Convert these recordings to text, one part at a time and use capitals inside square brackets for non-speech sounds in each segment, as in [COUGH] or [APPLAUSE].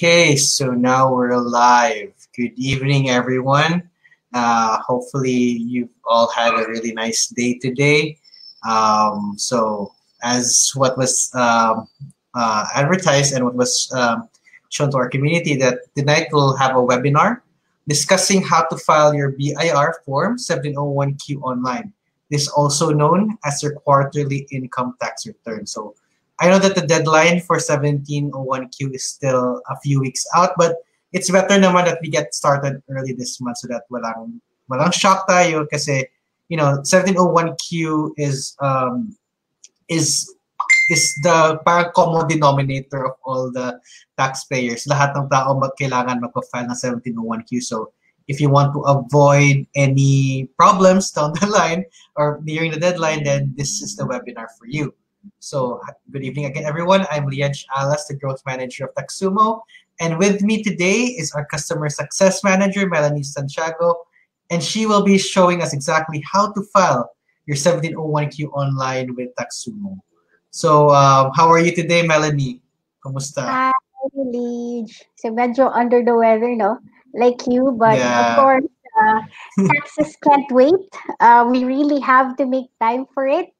Okay, so now we're live. Good evening, everyone. Uh, hopefully, you've all had a really nice day today. Um, so, as what was um, uh, advertised and what was um, shown to our community, that tonight we'll have a webinar discussing how to file your BIR form 1701Q online. This is also known as your quarterly income tax return. So, I know that the deadline for 1701Q is still a few weeks out, but it's better naman that we get started early this month so that walang walang shock tayo kasi you know 1701Q is um is is the parang common denominator of all the taxpayers. Lahat ng tao mag kailangan magpa-file ng 1701Q. So if you want to avoid any problems down the line or during the deadline, then this is the webinar for you. So good evening again, everyone. I'm Lianch Alas, the growth manager of Taxumo. And with me today is our customer success manager, Melanie Santiago. And she will be showing us exactly how to file your 1701Q online with Taxumo. So um, how are you today, Melanie? Kumusta? Hi, Lige. So medyo under the weather, no? Like you, but Yeah. of course, uh, [LAUGHS] taxes can't wait. Uh, we really have to make time for it.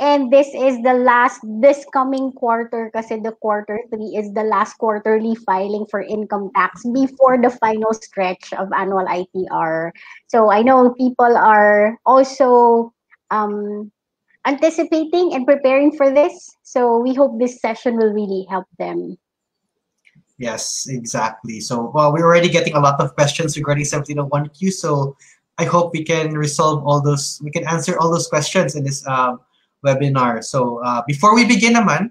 And this is the last, this coming quarter, kasi the quarter three is the last quarterly filing for income tax before the final stretch of annual ITR. So I know people are also um, anticipating and preparing for this. So we hope this session will really help them. Yes, exactly. So, well, we're already getting a lot of questions regarding 1701Q. So, I hope we can resolve all those, we can answer all those questions in this um, webinar. So, uh, before we begin, naman,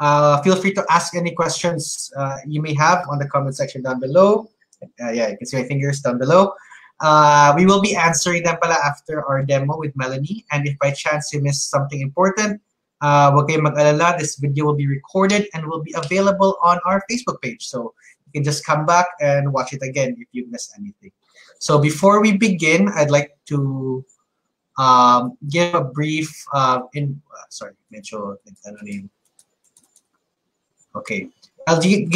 uh, feel free to ask any questions uh, you may have on the comment section down below. Uh, yeah, you can see my fingers down below. Uh, we will be answering them pala after our demo with Melanie. And if by chance you missed something important, uh, mag-alala. This video will be recorded and will be available on our Facebook page. So you can just come back and watch it again if you missed anything. So before we begin, I'd like to um, give a brief uh, in sorry, medyo ano na yun. Okay. I'll, gi-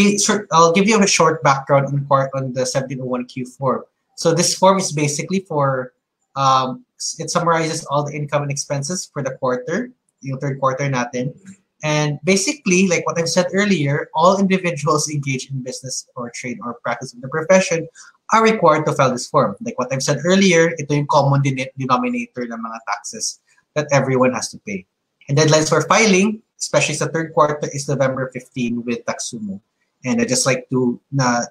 I'll give you a short background on, part on the 1701Q form. So this form is basically for, um, it summarizes all the income and expenses for the quarter, yung third quarter natin. And basically, like what I've said earlier, all individuals engaged in business or trade or practice of the profession are required to file this form. Like what I've said earlier, ito yung common den- denominator ng mga taxes that everyone has to pay. And deadlines for filing, especially sa third quarter, is November 15 with Taxumo. And I just like to na,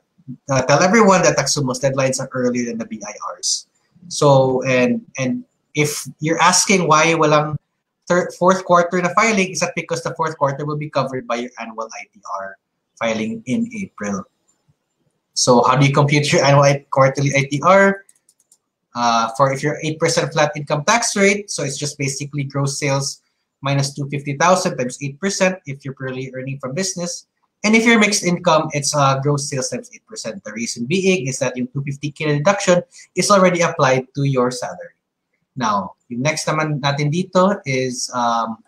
tell everyone that Taxumo's deadlines are earlier than the BIRs. So, and and if you're asking why walang third, fourth quarter na filing, is that because the fourth quarter will be covered by your annual ITR filing in April. So how do you compute your annual quarterly ITR? Uh, for if you're 8% flat income tax rate, so it's just basically gross sales minus 250,000 times 8% if you're purely earning from business. And if you're mixed income, it's uh, gross sales times 8%. The reason being is that yung 250k deduction is already applied to your salary. Now, yung next naman natin dito is um,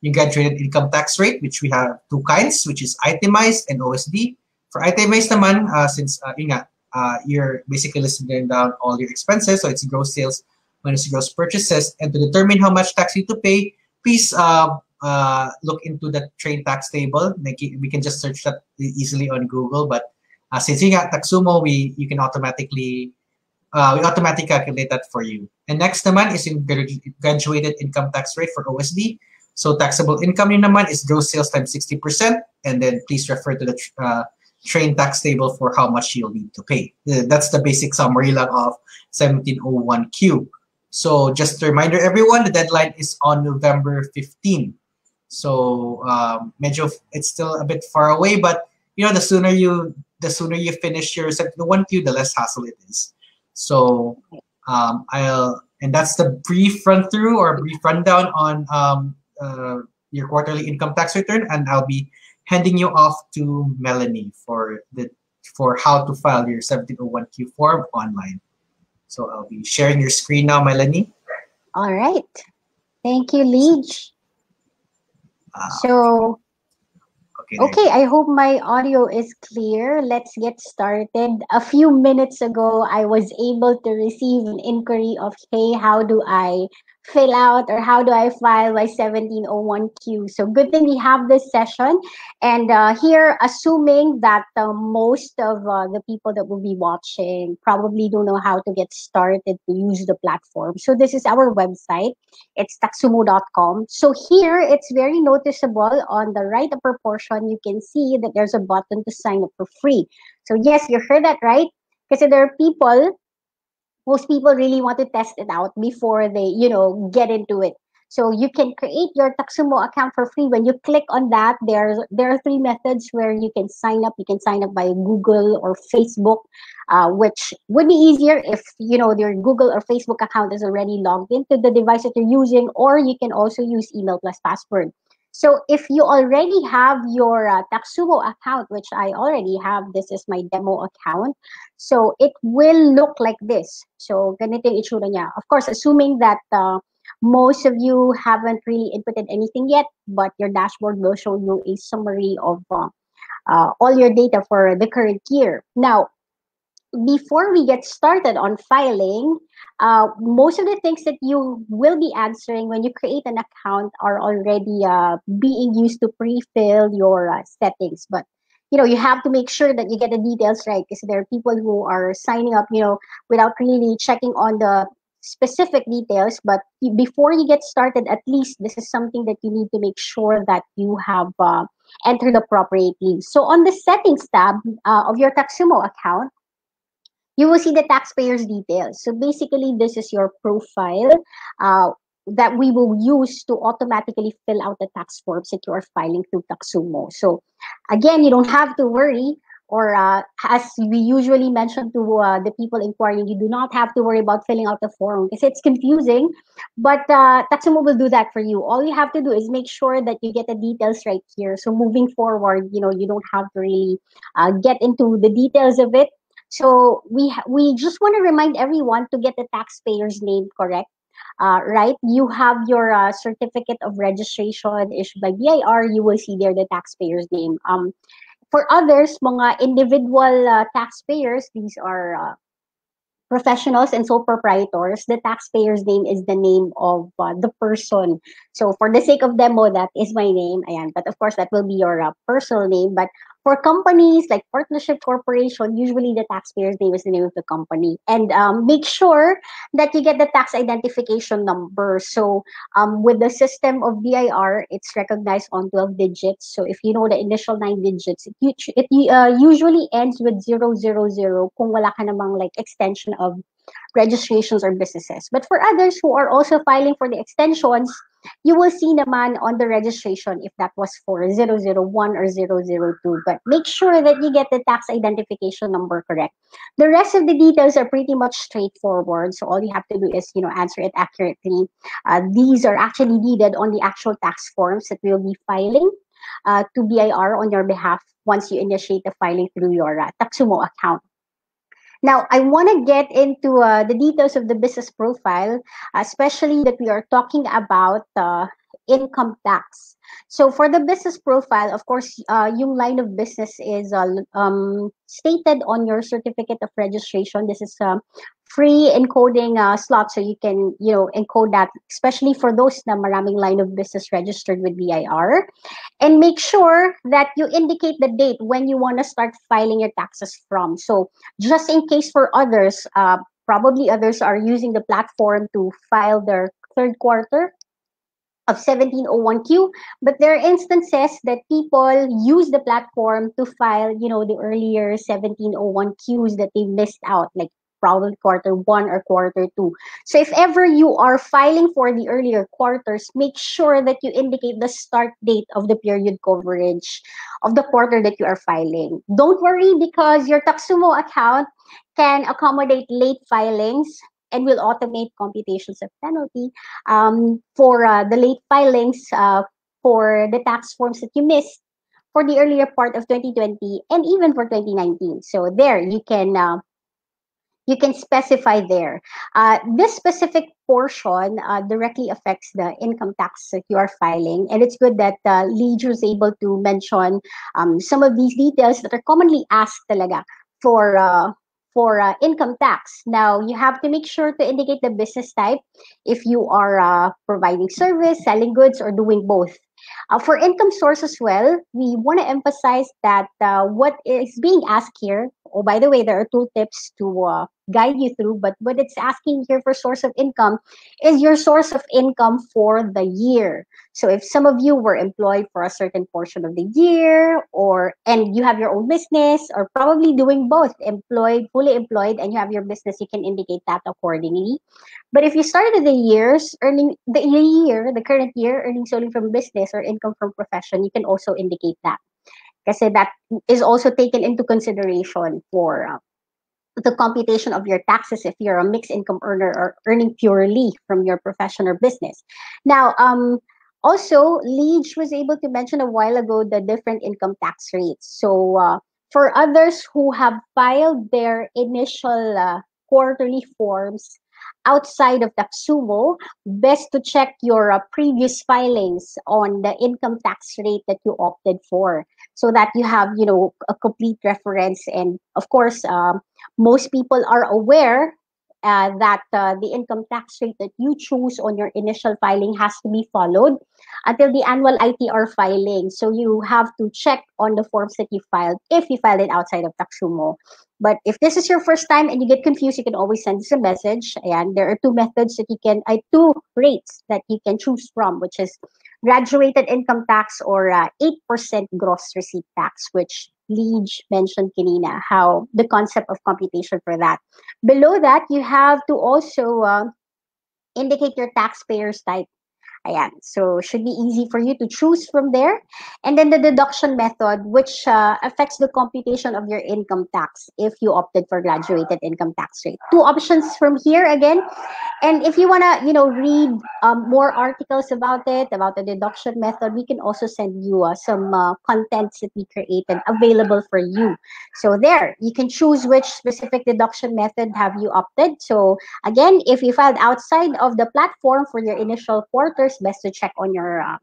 yung graduated income tax rate, which we have two kinds, which is itemized and OSD. For itemized naman, uh, since uh, yun nga, uh, you're basically listing down all your expenses, so it's gross sales minus gross purchases. And to determine how much tax you need to pay, please uh, uh, look into the train tax table. We can just search that easily on Google, but uh, since you got Taxumo, we you can automatically uh, we automatically calculate that for you. And next naman is yung graduated income tax rate for OSD. So taxable income naman is gross sales times 60%. And then please refer to the uh, train tax table for how much you'll need to pay. Uh, That's the basic summary of 1701Q. So just a reminder everyone, the deadline is on November 15. So um, medyo it's still a bit far away, but you know the sooner you the sooner you finish your 1701Q, the less hassle it is. So um, I'll and that's the brief run through or brief rundown on um, uh, your quarterly income tax return, and I'll be handing you off to Melanie for the for how to file your 1701Q form online. So I'll be sharing your screen now, Melanie. All right. Thank you, Lige. Uh, So Okay. Okay, I hope my audio is clear. Let's get started. A few minutes ago, I was able to receive an inquiry of, hey, how do I fill out or how do I file my 1701Q? So good thing we have this session. And uh, here, assuming that uh, most of uh, the people that will be watching probably don't know how to get started to use the platform. So this is our website. It's taxumo.com. So here, it's very noticeable on the right upper portion, you can see that there's a button to sign up for free. So yes, you heard that right. Because there are people most people really want to test it out before they you know get into it. So you can create your taxumo account for free. When you click on that there's there are three methods where you can sign up. You can sign up by google or facebook uh, which would be easier if you know your google or facebook account is already logged into the device that you're using or you can also use email plus password so if you already have your uh, Taxumo account, which I already have, this is my demo account. So it will look like this. So ganito yung itsura niya. Of course, assuming that uh, most of you haven't really inputted anything yet, but your dashboard will show you a summary of uh, uh, all your data for the current year. Now, before we get started on filing, uh, most of the things that you will be answering when you create an account are already uh, being used to pre-fill your uh, settings. But you know, you have to make sure that you get the details right because there are people who are signing up, you know, without really checking on the specific details. But before you get started, at least this is something that you need to make sure that you have uh, entered appropriately. So on the settings tab uh, of your Taxumo account, you will see the taxpayer's details. So basically, this is your profile uh, that we will use to automatically fill out the tax forms that you are filing through Taxumo. So again, you don't have to worry or uh, as we usually mention to uh, the people inquiring, you do not have to worry about filling out the form because it's confusing. But uh, Taxumo will do that for you. All you have to do is make sure that you get the details right here. So moving forward, you know, you don't have to really uh, get into the details of it. So we we just want to remind everyone to get the taxpayer's name correct. Uh, right? You have your uh, certificate of registration issued by BIR. You will see there the taxpayer's name. Um, for others, mga individual uh, taxpayers, these are uh, professionals and sole proprietors, the taxpayer's name is the name of uh, the person. So for the sake of demo, that is my name. Ayan. But of course, that will be your uh, personal name. But for companies like partnership corporation, usually the taxpayer's name is the name of the company. And um, make sure that you get the tax identification number. So um, with the system of BIR, it's recognized on 12 digits. So if you know the initial nine digits, it, it uh, usually ends with 000 kung wala ka namang like extension of registrations or businesses. But for others who are also filing for the extensions, you will see naman on the registration if that was for 001 or 002. But make sure that you get the tax identification number correct. The rest of the details are pretty much straightforward. So all you have to do is, you know, answer it accurately. Uh, these are actually needed on the actual tax forms that we'll be filing uh, to BIR on your behalf once you initiate the filing through your uh, account. Now, I want to get into uh, the details of the business profile, especially that we are talking about uh, income tax. So for the business profile, of course, uh, line of business is uh, um, stated on your certificate of registration. This is uh, free encoding uh, slot so you can you know encode that especially for those na maraming line of business registered with BIR and make sure that you indicate the date when you want to start filing your taxes from. So just in case for others uh, probably others are using the platform to file their third quarter of 1701Q, but there are instances that people use the platform to file, you know, the earlier 1701Qs that they missed out, like probably quarter one or quarter two. So if ever you are filing for the earlier quarters, make sure that you indicate the start date of the period coverage of the quarter that you are filing. Don't worry because your Taxumo account can accommodate late filings and will automate computations of penalty um, for uh, the late filings uh, for the tax forms that you missed for the earlier part of 2020 and even for 2019. So there you can uh, you can specify there. Uh, this specific portion uh, directly affects the income tax that you are filing. And it's good that uh, Lead was able to mention um, some of these details that are commonly asked talaga for uh, for uh, income tax. Now, you have to make sure to indicate the business type if you are uh, providing service, selling goods, or doing both. Uh, for income source as well, we want to emphasize that uh, what is being asked here, oh, by the way, there are two tips to uh, guide you through, but what it's asking here for source of income is your source of income for the year. So if some of you were employed for a certain portion of the year or and you have your own business or probably doing both, employed, fully employed, and you have your business, you can indicate that accordingly. But if you started the years earning the year, the current year, earning solely from business or income from profession, you can also indicate that. Because that is also taken into consideration for uh, the computation of your taxes if you're a mixed income earner or earning purely from your profession or business. Now, um, also, Leach was able to mention a while ago the different income tax rates. So, uh, for others who have filed their initial uh, quarterly forms outside of Taxumo, best to check your uh, previous filings on the income tax rate that you opted for so that you have, you know, a complete reference. And of course, um, most people are aware uh, that uh, the income tax rate that you choose on your initial filing has to be followed until the annual ITR filing. So you have to check on the forms that you filed if you filed it outside of Taxumo. But if this is your first time and you get confused, you can always send us a message. And there are two methods that you can, uh, two rates that you can choose from, which is graduated income tax or uh, 8% gross receipt tax, which Leach mentioned kanina, how the concept of computation for that. Below that, you have to also uh, indicate your taxpayer's type. Ayan. So should be easy for you to choose from there. And then the deduction method, which uh, affects the computation of your income tax if you opted for graduated income tax rate. Two options from here again. And if you want to, you know, read um, more articles about it, about the deduction method, we can also send you uh, some uh, contents that we created available for you. So there, you can choose which specific deduction method have you opted. So again, if you filed outside of the platform for your initial quarters, best to check on your um,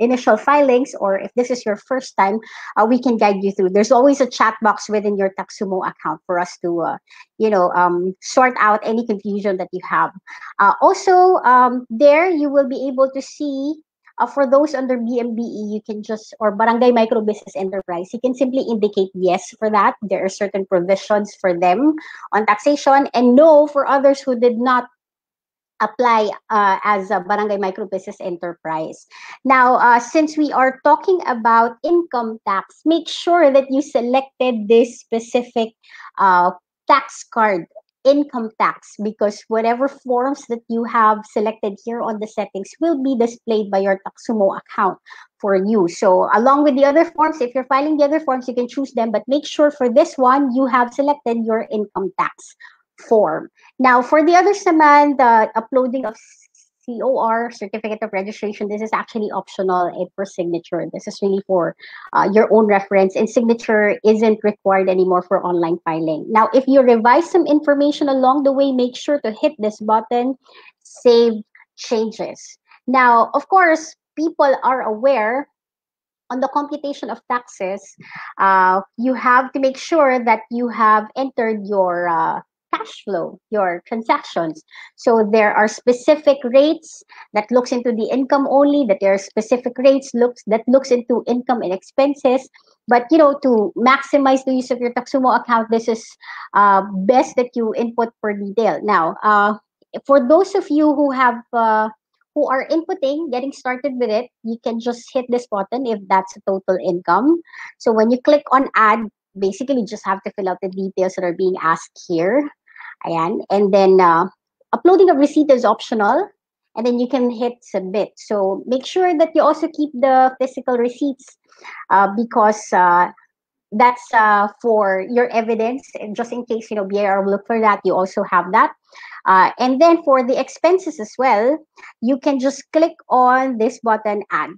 initial filings or if this is your first time uh, we can guide you through. There's always a chat box within your taxumo account for us to uh, you know um, sort out any confusion that you have. Uh, also um, there you will be able to see uh, for those under BMBE, you can just, or Barangay Micro Business Enterprise, you can simply indicate yes for that. There are certain provisions for them on taxation, and no for others who did not apply uh, as a barangay micro business enterprise. Now, uh, since we are talking about income tax, make sure that you selected this specific uh, tax card income tax because whatever forms that you have selected here on the settings will be displayed by your Taxumo account for you. So along with the other forms, if you're filing the other forms, you can choose them, but make sure for this one, you have selected your income tax form. Now, for the others naman, the uploading of COR, Certificate of Registration, this is actually optional and for signature. This is really for uh, your own reference and signature isn't required anymore for online filing. Now, if you revise some information along the way, make sure to hit this button, Save Changes. Now, of course, people are aware on the computation of taxes, uh, you have to make sure that you have entered your uh, cash flow, your transactions. So there are specific rates that looks into the income only, that there are specific rates looks that looks into income and expenses. But you know, to maximize the use of your Taxumo account, this is uh, best that you input per detail. Now, uh, for those of you who have uh, who are inputting, getting started with it, you can just hit this button if that's a total income. So when you click on add, basically you just have to fill out the details that are being asked here. Ayan. And then uh, uploading a receipt is optional. And then you can hit submit. So make sure that you also keep the physical receipts uh, because uh, that's uh, for your evidence. And just in case, you know, BIR will look for that, you also have that. Uh, and then for the expenses as well, you can just click on this button, add.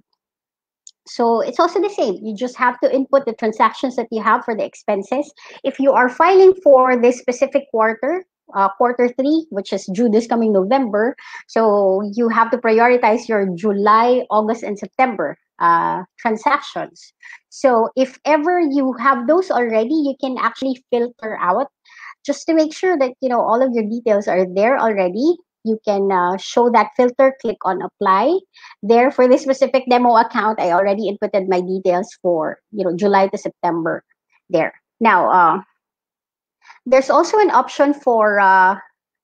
So it's also the same. You just have to input the transactions that you have for the expenses. If you are filing for this specific quarter, uh, quarter three, which is due this coming November. So you have to prioritize your July, August, and September uh, transactions. So if ever you have those already, you can actually filter out just to make sure that you know all of your details are there already. You can uh, show that filter, click on apply. There for this specific demo account, I already inputted my details for you know July to September. There now. Uh, there's also an option for uh,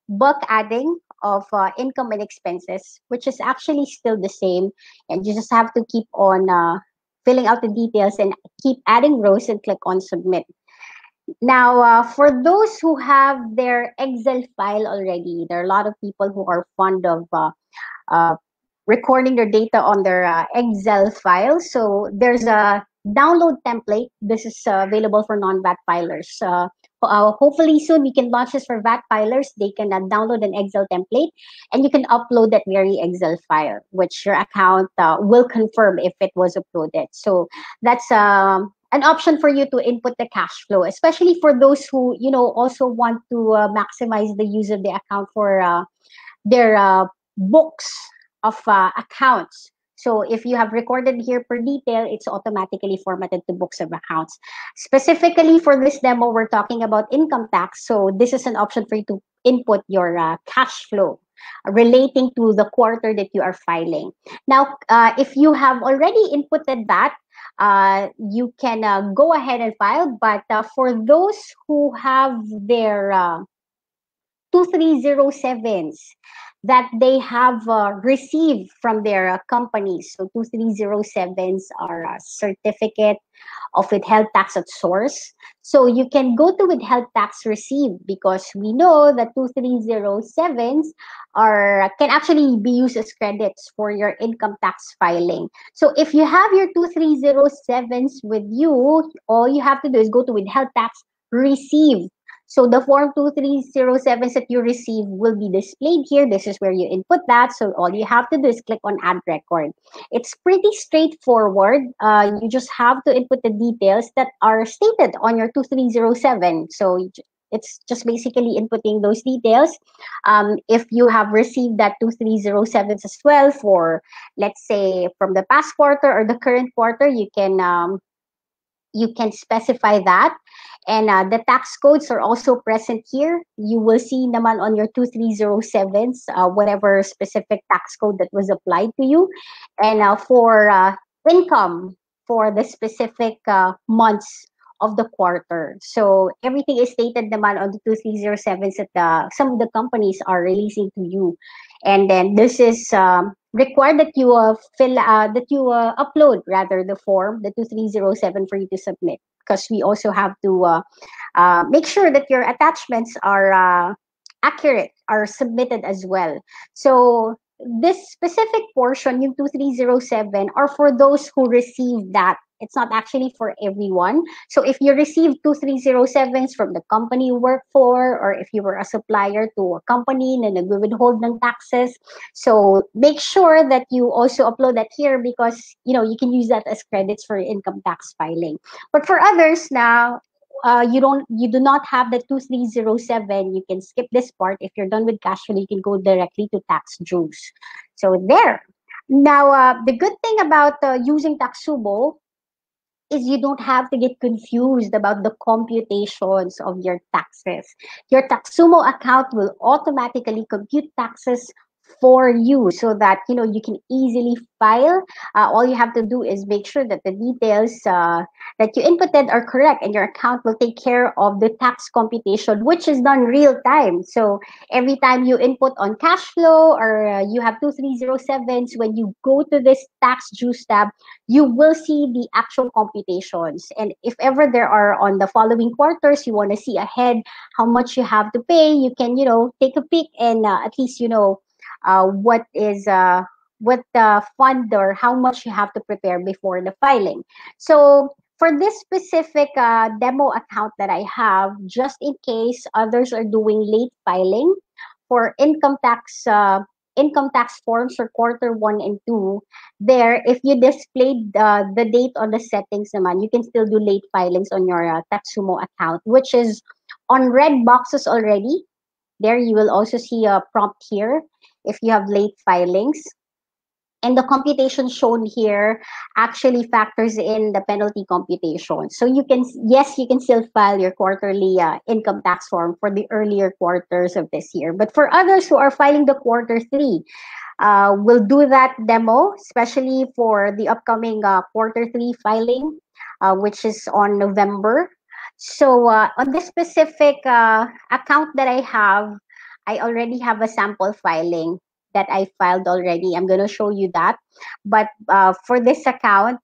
bulk adding of uh, income and expenses, which is actually still the same. And you just have to keep on uh, filling out the details and keep adding rows and click on submit. Now, uh, for those who have their Excel file already, there are a lot of people who are fond of uh, uh, recording their data on their uh, Excel file. So there's a download template. This is uh, available for non-VAT filers. Uh, hopefully soon we can launch this for VAT filers. They can download an Excel template and you can upload that very Excel file, which your account will confirm if it was uploaded. So that's um, an option for you to input the cash flow, especially for those who you know also want to uh, maximize the use of the account for uh, their uh, books of accounts. So if you have recorded here per detail, it's automatically formatted to books of accounts. Specifically for this demo, we're talking about income tax. So this is an option for you to input your uh, cash flow relating to the quarter that you are filing. Now, uh, if you have already inputted that, uh, you can uh, go ahead and file. But uh, for those who have their 2307s, uh, that they have uh, received from their uh, companies. So 2307s are a certificate of withheld tax at source. So you can go to withheld tax received because we know that 2307s are can actually be used as credits for your income tax filing. So if you have your 2307s with you, all you have to do is go to withheld tax receive so the form 2307s that you receive will be displayed here. This is where you input that. So all you have to do is click on add record. It's pretty straightforward. Uh, you just have to input the details that are stated on your 2307. So it's just basically inputting those details. Um, if you have received that 2307s as well for, let's say, from the past quarter or the current quarter, you can um, you can specify that. And uh, the tax codes are also present here. You will see naman on your 2307s, uh, whatever specific tax code that was applied to you. And uh, for uh, income, for the specific uh, months of the quarter. So everything is stated naman on the 2307s that the, some of the companies are releasing to you. And then this is um, required that you uh, fill uh, that you uh, upload rather the form the 2307 for you to submit because we also have to uh, uh, make sure that your attachments are uh, accurate are submitted as well so this specific portion yung 2307 are for those who receive that it's not actually for everyone. So if you receive 2307s from the company you work for, or if you were a supplier to a company na nag-withhold ng taxes, so make sure that you also upload that here because, you know, you can use that as credits for income tax filing. But for others now, uh, you don't you do not have the 2307 you can skip this part if you're done with cash flow you can go directly to tax dues so there now uh, the good thing about uh, using taxumo is you don't have to get confused about the computations of your taxes. Your Taxumo account will automatically compute taxes for you so that you know you can easily file. Uh, all you have to do is make sure that the details uh, that you inputted are correct and your account will take care of the tax computation which is done real time. So every time you input on cash flow or uh, you have 2307s when you go to this tax dues tab you will see the actual computations. And if ever there are on the following quarters you want to see ahead how much you have to pay you can you know take a peek and uh, at least you know uh, what is uh, what the fund or how much you have to prepare before the filing. So for this specific uh, demo account that I have, just in case others are doing late filing for income tax uh, income tax forms for quarter one and two, there, if you displayed uh, the date on the settings naman, you can still do late filings on your uh, Taxumo account, which is on red boxes already there you will also see a prompt here if you have late filings and the computation shown here actually factors in the penalty computation. So you can, yes, you can still file your quarterly uh, income tax form for the earlier quarters of this year. But for others who are filing the quarter three, uh, we'll do that demo, especially for the upcoming uh, quarter three filing, uh, which is on November. So uh, on this specific uh, account that I have, I already have a sample filing that I filed already. I'm going to show you that. But uh, for this account,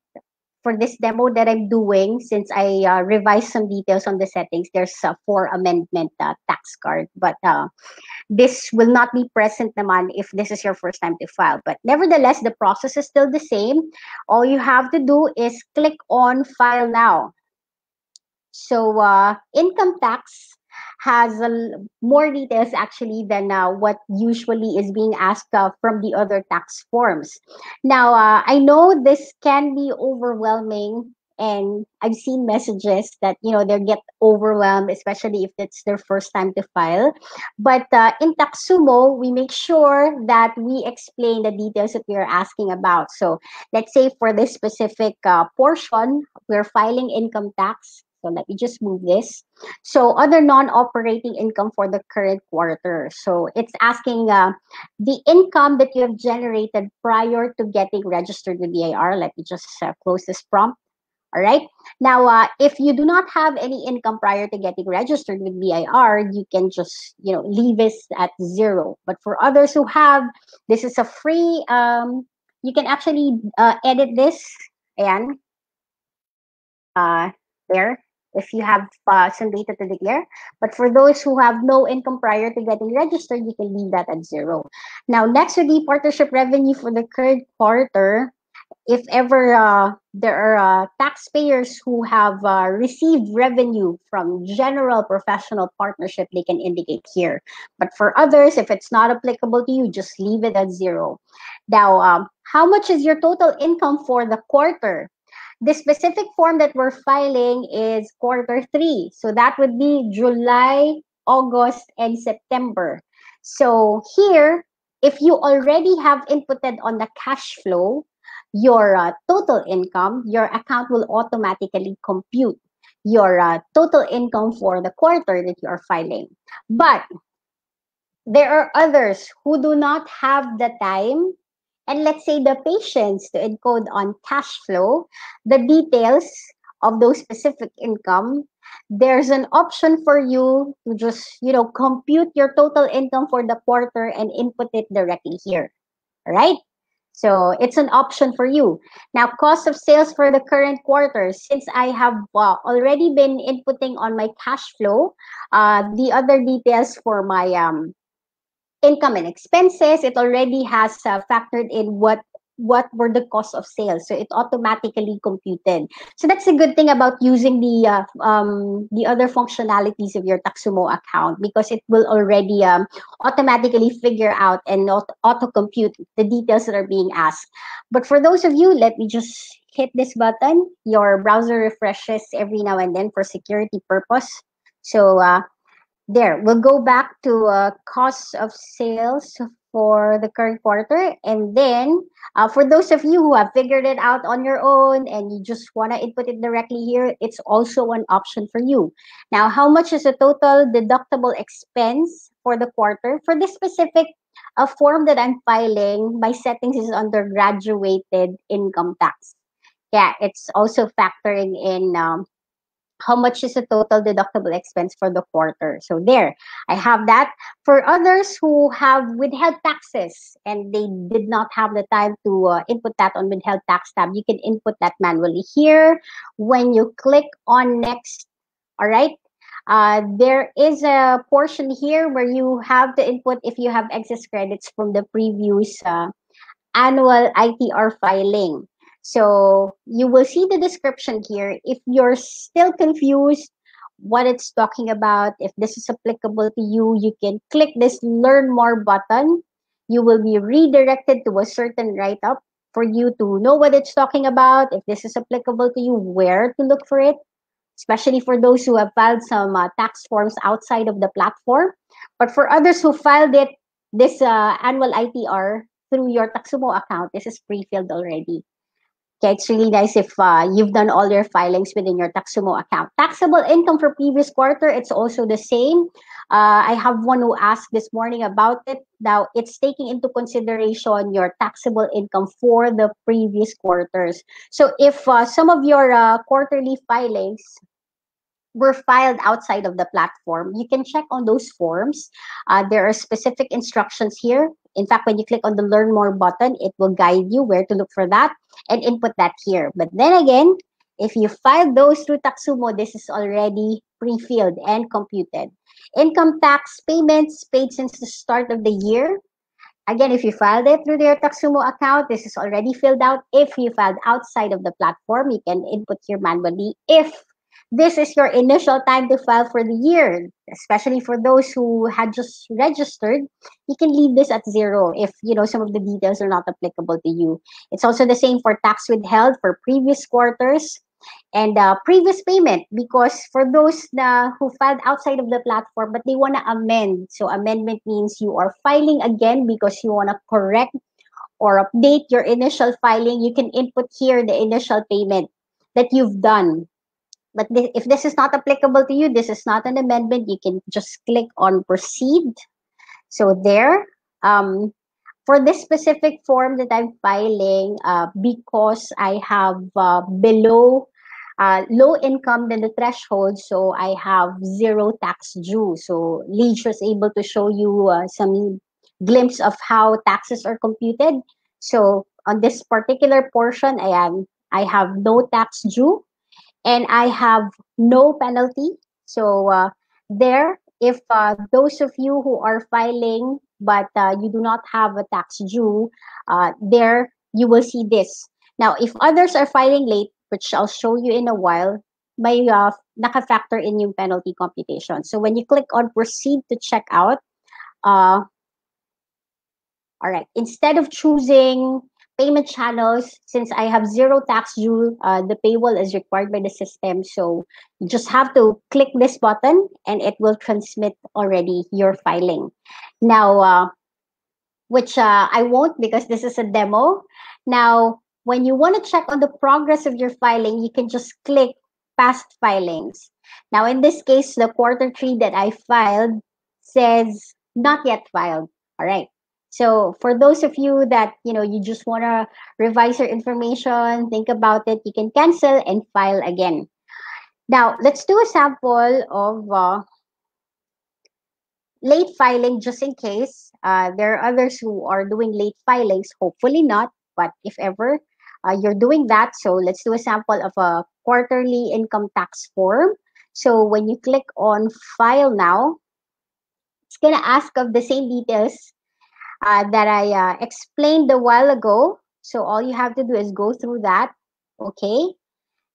for this demo that I'm doing, since I uh, revised some details on the settings, there's a four amendment uh, tax card. But uh, this will not be present naman if this is your first time to file. But nevertheless, the process is still the same. All you have to do is click on File Now. So uh, income tax has a, more details actually than uh, what usually is being asked uh, from the other tax forms. Now, uh, I know this can be overwhelming and I've seen messages that you know they get overwhelmed, especially if it's their first time to file. But uh, in Taxumo, we make sure that we explain the details that we are asking about. So let's say for this specific uh, portion, we're filing income tax. So let me just move this. So other non-operating income for the current quarter. So it's asking uh, the income that you have generated prior to getting registered with BIR. Let me just uh, close this prompt. All right. Now, uh, if you do not have any income prior to getting registered with BIR, you can just, you know, leave this at zero. But for others who have, this is a free, um, you can actually uh, edit this and uh, there if you have uh, some data to declare. But for those who have no income prior to getting registered, you can leave that at zero. Now, next to the partnership revenue for the current quarter, if ever uh, there are uh, taxpayers who have uh, received revenue from general professional partnership, they can indicate here. But for others, if it's not applicable to you, just leave it at zero. Now, um, how much is your total income for the quarter? The specific form that we're filing is quarter three. So that would be July, August, and September. So here, if you already have inputted on the cash flow, your uh, total income, your account will automatically compute your uh, total income for the quarter that you are filing. But there are others who do not have the time and let's say the patience to encode on cash flow, the details of those specific income, there's an option for you to just, you know, compute your total income for the quarter and input it directly here. Right? So it's an option for you. Now, cost of sales for the current quarter, since I have uh, already been inputting on my cash flow, uh, the other details for my um, income and expenses, it already has uh, factored in what what were the cost of sales. So it automatically computed. So that's a good thing about using the uh, um, the other functionalities of your taxumo account because it will already um, automatically figure out and not auto compute the details that are being asked. But for those of you let me just hit this button. Your browser refreshes every now and then for security purpose. So uh, there we'll go back to uh, cost of sales for the current quarter and then uh, for those of you who have figured it out on your own and you just want to input it directly here it's also an option for you. Now how much is the total deductible expense for the quarter? For this specific uh, form that i'm filing my settings is under graduated income tax. Yeah it's also factoring in um, how much is the total deductible expense for the quarter. So there, I have that. For others who have withheld taxes and they did not have the time to uh, input that on withheld tax tab, you can input that manually here. When you click on next, all right, uh, there is a portion here where you have to input if you have excess credits from the previous uh, annual ITR filing. So you will see the description here. If you're still confused what it's talking about, if this is applicable to you, you can click this learn more button. You will be redirected to a certain write-up for you to know what it's talking about, if this is applicable to you, where to look for it. especially for those who have filed some uh, tax forms outside of the platform. But for others who filed it, this uh, annual ITR through your Taxumo account, this is pre-filled already. Okay, it's really nice if uh, you've done all your filings within your Taxumo account. Taxable income for previous quarter, it's also the same. Uh, I have one who asked this morning about it. Now, it's taking into consideration your taxable income for the previous quarters. So if uh, some of your uh, quarterly filings were filed outside of the platform, you can check on those forms. Uh, there are specific instructions here. In fact, when you click on the Learn More button, it will guide you where to look for that and input that here. But then again, if you file those through Taxumo, this is already pre-filled and computed. Income tax payments paid since the start of the year. Again, if you filed it through your Taxumo account, this is already filled out. If you filed outside of the platform, you can input here manually if this is your initial time to file for the year, especially for those who had just registered, you can leave this at zero if you know some of the details are not applicable to you. It's also the same for tax withheld for previous quarters and uh, previous payment because for those na, who filed outside of the platform but they want to amend. So amendment means you are filing again because you want to correct or update your initial filing. You can input here the initial payment that you've done but th- if this is not applicable to you, this is not an amendment, you can just click on proceed. So there, um, for this specific form that I'm filing, uh, because I have uh, below uh, low income than the threshold, so I have zero tax due. So Leach was able to show you uh, some glimpse of how taxes are computed. So on this particular portion, I am I have no tax due and I have no penalty. So uh, there, if uh, those of you who are filing but uh, you do not have a tax due, uh, there you will see this. Now, if others are filing late, which I'll show you in a while, may uh, naka-factor in yung penalty computation. So when you click on proceed to check out, uh, all right, instead of choosing payment channels, since I have zero tax due, uh, the paywall is required by the system. So you just have to click this button and it will transmit already your filing. Now, uh, which uh, I won't because this is a demo. Now, when you want to check on the progress of your filing, you can just click past filings. Now, in this case, the quarter three that I filed says not yet filed. All right. So for those of you that you know you just want to revise your information, think about it, you can cancel and file again. Now let's do a sample of uh, late filing just in case. Uh, there are others who are doing late filings, hopefully not, but if ever uh, you're doing that, so let's do a sample of a quarterly income tax form. So when you click on file now, it's going to ask of the same details uh, that I uh, explained a while ago. So all you have to do is go through that. Okay.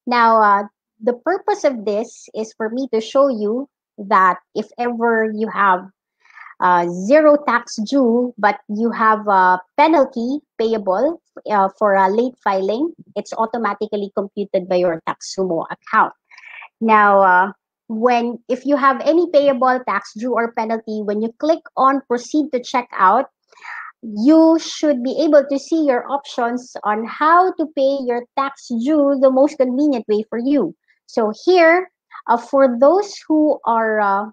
Now, uh, the purpose of this is for me to show you that if ever you have uh, zero tax due, but you have a penalty payable uh, for a late filing, it's automatically computed by your Taxumo account. Now, uh, when if you have any payable tax due or penalty, when you click on proceed to check out, you should be able to see your options on how to pay your tax due the most convenient way for you. So here, uh, for those who are uh,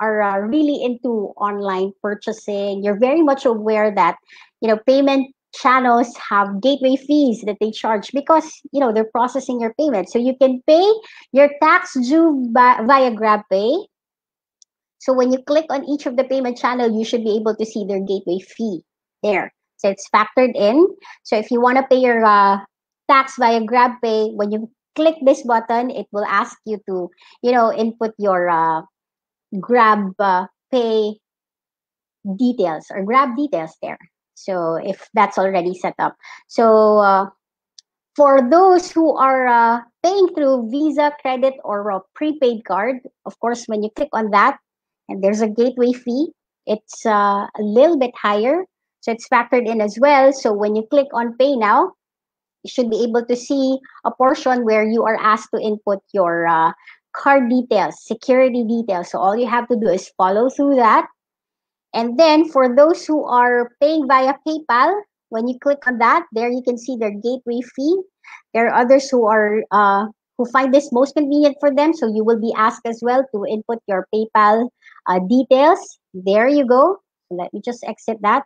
are uh, really into online purchasing, you're very much aware that you know payment channels have gateway fees that they charge because you know they're processing your payment. So you can pay your tax due by, via GrabPay so when you click on each of the payment channel, you should be able to see their gateway fee there. So it's factored in. So if you want to pay your uh, tax via GrabPay, when you click this button, it will ask you to, you know, input your uh, Grab uh, Pay details or Grab details there. So if that's already set up. So uh, for those who are uh, paying through Visa, credit, or a prepaid card, of course, when you click on that, and there's a gateway fee. It's uh, a little bit higher, so it's factored in as well. So when you click on Pay Now, you should be able to see a portion where you are asked to input your uh, card details, security details. So all you have to do is follow through that. And then for those who are paying via PayPal, when you click on that, there you can see their gateway fee. There are others who are uh, who find this most convenient for them. So you will be asked as well to input your PayPal uh, details. There you go. Let me just exit that.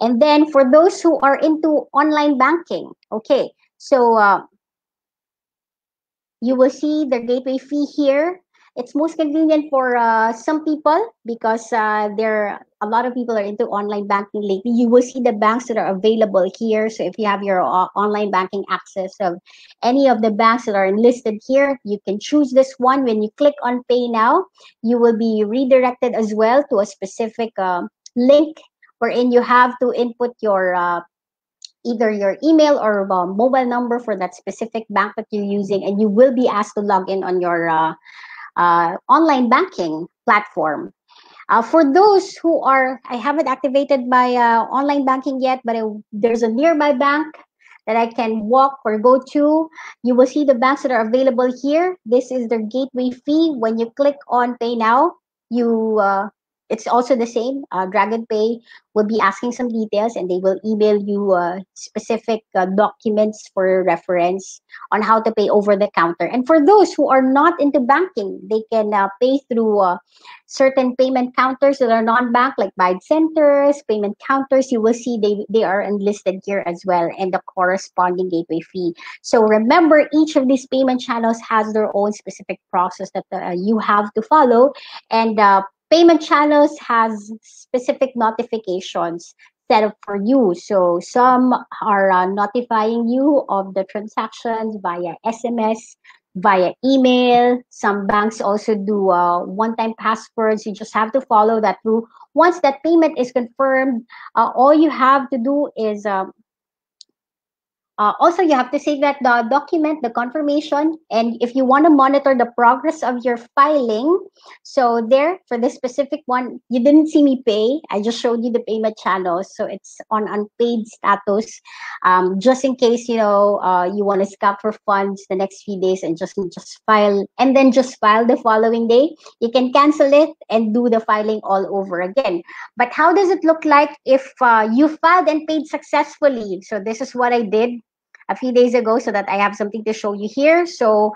And then for those who are into online banking, okay, so uh, you will see the gateway fee here. It's most convenient for uh, some people because uh, there a lot of people are into online banking lately. You will see the banks that are available here. So if you have your uh, online banking access of any of the banks that are listed here, you can choose this one. When you click on Pay Now, you will be redirected as well to a specific uh, link wherein you have to input your uh, either your email or uh, mobile number for that specific bank that you're using, and you will be asked to log in on your uh, uh, online banking platform. Uh, for those who are, I haven't activated my uh, online banking yet, but I, there's a nearby bank that I can walk or go to. You will see the banks that are available here. This is their gateway fee. When you click on Pay Now, you uh, it's also the same. Uh, Dragon Pay will be asking some details and they will email you uh, specific uh, documents for reference on how to pay over the counter. And for those who are not into banking, they can uh, pay through uh, certain payment counters that are non-bank like Bayad centers, payment counters. You will see they, they are enlisted here as well and the corresponding gateway fee. So remember, each of these payment channels has their own specific process that uh, you have to follow. And payment channels has specific notifications set up for you. So some are uh, notifying you of the transactions via SMS, via email. Some banks also do uh, one-time passwords. You just have to follow that through. Once that payment is confirmed, uh, all you have to do is um, uh, also, you have to save that the document, the confirmation, and if you want to monitor the progress of your filing, so there for this specific one, you didn't see me pay. I just showed you the payment channel, so it's on unpaid status. Um, just in case you know uh, you want to scout for funds the next few days and just just file and then just file the following day. You can cancel it and do the filing all over again. But how does it look like if uh, you filed and paid successfully? So this is what I did a few days ago so that I have something to show you here. So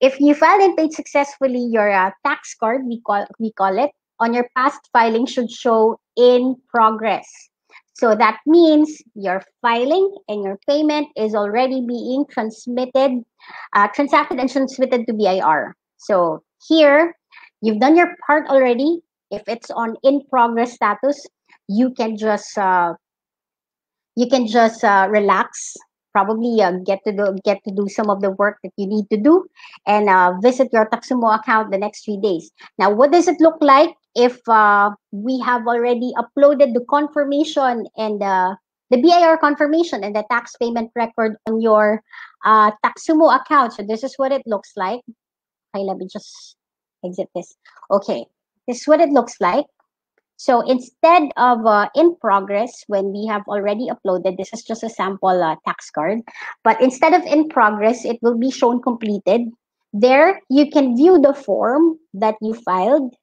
if you filed and paid successfully your uh, tax card, we call, we call it, on your past filing should show in progress. So that means your filing and your payment is already being transmitted, uh, transacted and transmitted to BIR. So here, you've done your part already. If it's on in progress status, you can just uh, you can just uh, relax probably uh, get to do get to do some of the work that you need to do and uh, visit your Taxumo account the next three days. Now, what does it look like if uh, we have already uploaded the confirmation and uh, the BIR confirmation and the tax payment record on your uh, Taxumo account? So this is what it looks like. Okay, let me just exit this. Okay, this is what it looks like. So instead of uh, in progress, when we have already uploaded, this is just a sample uh, tax card, but instead of in progress, it will be shown completed. There, you can view the form that you filed.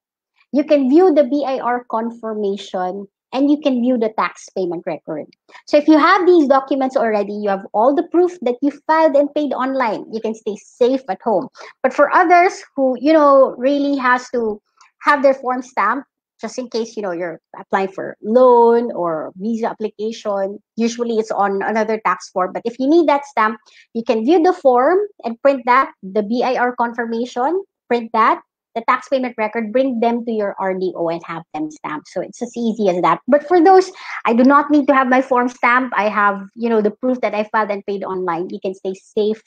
You can view the BIR confirmation and you can view the tax payment record. So if you have these documents already, you have all the proof that you filed and paid online. You can stay safe at home. But for others who, you know, really has to have their form stamped, just in case you know you're applying for loan or visa application usually it's on another tax form. But if you need that stamp you can view the form and print that the bir confirmation print that the tax payment record bring them to your rdo and have them stamped. So it's as easy as that. But for those i do not need to have my form stamped. I have you know the proof that i filed and paid online. You can stay safe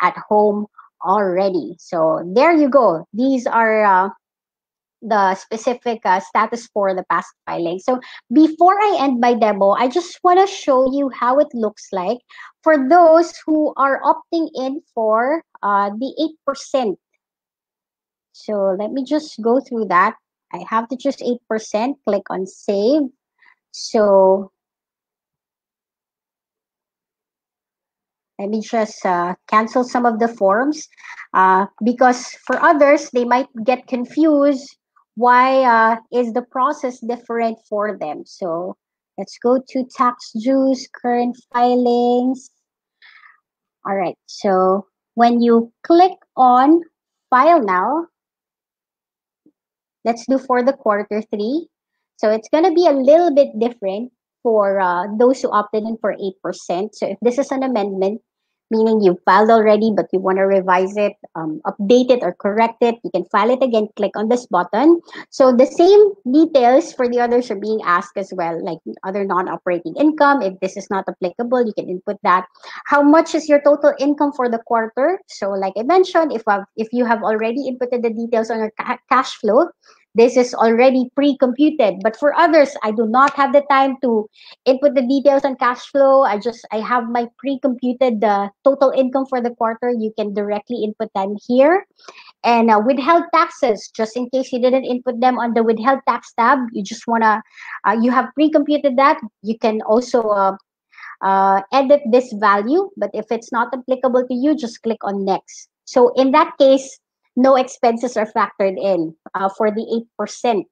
at home already. So there you go. These are uh, the specific uh, status for the past filing. So before I end my demo, I just want to show you how it looks like for those who are opting in for uh, the 8%. So let me just go through that. I have to choose 8%, click on save. So let me just uh, cancel some of the forms uh, because for others, they might get confused. Why uh, is the process different for them? So let's go to tax dues, current filings. All right, so when you click on file now, let's do for the quarter three. So it's going to be a little bit different for uh, those who opted in for 8%. So if this is an amendment, meaning you filed already but you want to revise it, um, update it or correct it, you can file it again, click on this button. So the same details for the others are being asked as well, like other non-operating income. If this is not applicable, you can input that. How much is your total income for the quarter? So like I mentioned, if, I've, if you have already inputted the details on your ca cash flow, this is already pre-computed but for others i do not have the time to input the details on cash flow. I just i have my pre-computed the total income for the quarter. You can directly input them here. And uh, withheld taxes just in case you didn't input them on the withheld tax tab you just want to uh, you have pre-computed that. You can also uh, uh, edit this value but if it's not applicable to you just click on next. So in that case no expenses are factored in uh, for the 8%.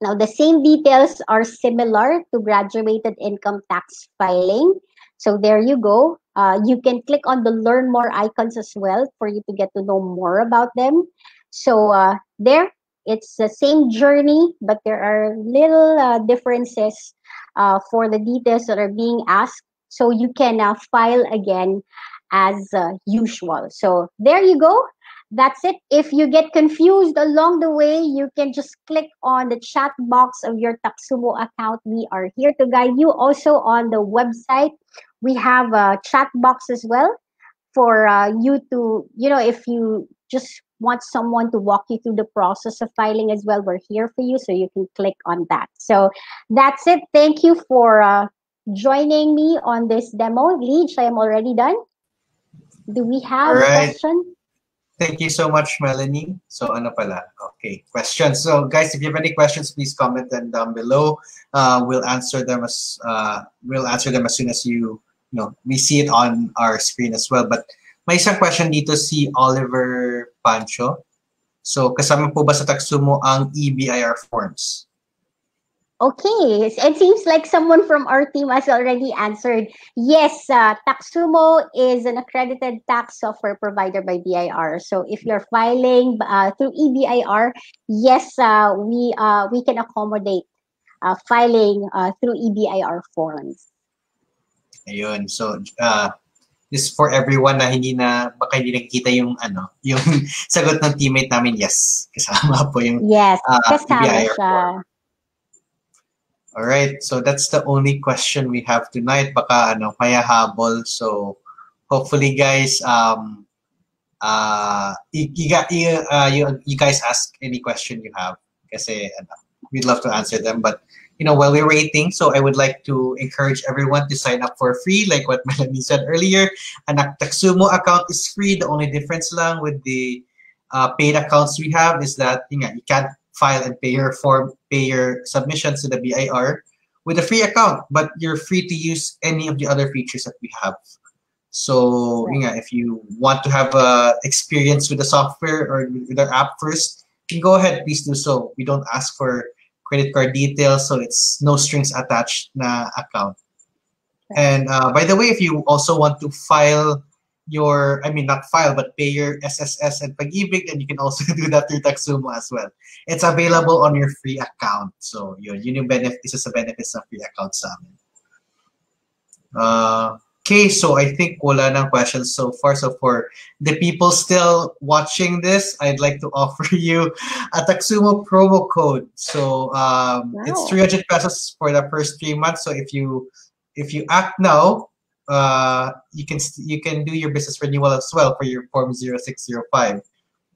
Now, the same details are similar to graduated income tax filing. So there you go. Uh, you can click on the learn more icons as well for you to get to know more about them. So uh, there, it's the same journey, but there are little uh, differences uh, for the details that are being asked. So you can uh, file again as uh, usual. So there you go. That's it. If you get confused along the way, you can just click on the chat box of your Taxumo account. We are here to guide you. Also on the website, we have a chat box as well for uh, you to, you know, if you just want someone to walk you through the process of filing as well, we're here for you. So you can click on that. So that's it. Thank you for uh, joining me on this demo. Leach, I am already done. Do we have right. a question? Thank you so much, Melanie. So ano pala? Okay, questions. So guys, if you have any questions, please comment them down below. Uh, we'll answer them as uh, we'll answer them as soon as you, you know we see it on our screen as well. But may isang question dito si Oliver Pancho. So kasama po ba sa Taxumo ang EBIR forms? Okay, it seems like someone from our team has already answered. Yes, uh, Taxumo is an accredited tax software provider by BIR. So if you're filing uh, through EBIR, yes, uh, we uh, we can accommodate uh, filing uh, through EBIR forms. Ayun. So uh, this for everyone na hindi na baka hindi nakikita yung ano, yung [LAUGHS] sagot ng teammate namin. Yes, kasama po yung Yes, uh, kasama EBIR siya. Form. All right, so that's the only question we have tonight. Baka ano, kaya habol. So hopefully guys, um, uh, you, you, uh, you, you guys ask any question you have. Kasi we'd love to answer them. But you know, while we're waiting, so I would like to encourage everyone to sign up for free, like what [LAUGHS] Melanie said earlier. An Taxumo account is free. The only difference lang with the uh, paid accounts we have is that you, know, you can't file and pay your form, pay your submissions to the BIR with a free account, but you're free to use any of the other features that we have. So, yeah, if you want to have a experience with the software or with our app first, you can go ahead, please do so. We don't ask for credit card details, so it's no strings attached na account. And uh, by the way, if you also want to file your, I mean, not file, but pay your SSS and Pag-ibig, and you can also [LAUGHS] do that through Taxumo as well. It's available on your free account. So, yun, yun yung benefit, isa sa benefits ng free account sa amin. Uh, okay, so I think wala nang questions so far. So for the people still watching this, I'd like to [LAUGHS] offer you a Taxumo promo code. So um, wow. it's 300 pesos for the first three months. So if you if you act now, uh, you can you can do your business renewal as well for your form 0605.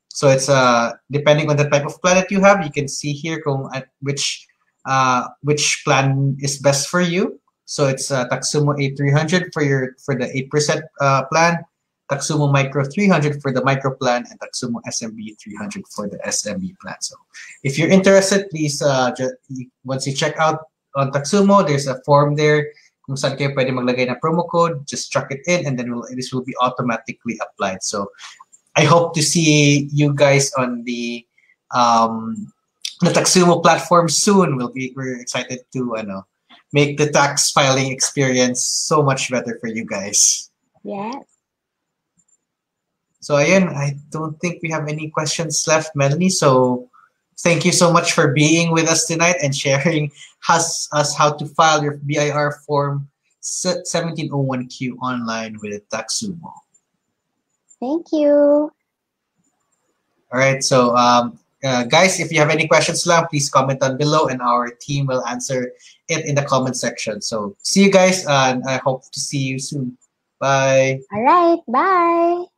So it's uh depending on the type of plan that you have, you can see here at which uh which plan is best for you. So it's uh, Taxumo A300 for your for the 8% uh, plan, Taxumo Micro 300 for the micro plan, and Taxumo SMB 300 for the SMB plan. So if you're interested, please uh, once you check out on Taxumo, there's a form there kung saan kayo pwede maglagay ng promo code, just chuck it in and then will, this will be automatically applied. So I hope to see you guys on the um, the Taxumo platform soon. We'll be we're excited to ano, make the tax filing experience so much better for you guys. Yes. So again, I don't think we have any questions left, Melanie. So thank you so much for being with us tonight and sharing us, us how to file your BIR form 1701Q online with Taxumo. Thank you. All right. So um, uh, guys, if you have any questions lang, please comment down below and our team will answer it in the comment section. So see you guys and I hope to see you soon. Bye. All right. Bye.